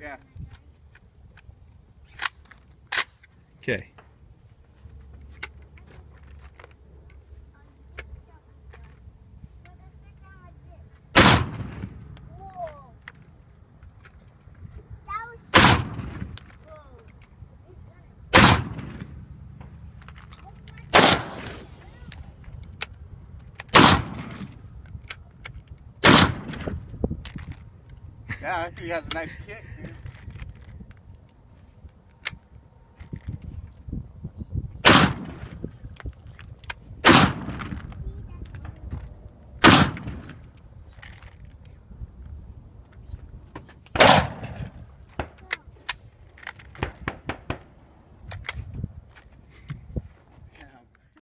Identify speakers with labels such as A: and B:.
A: Yeah.
B: Okay.
A: Yeah, I think he has a nice kick, dude.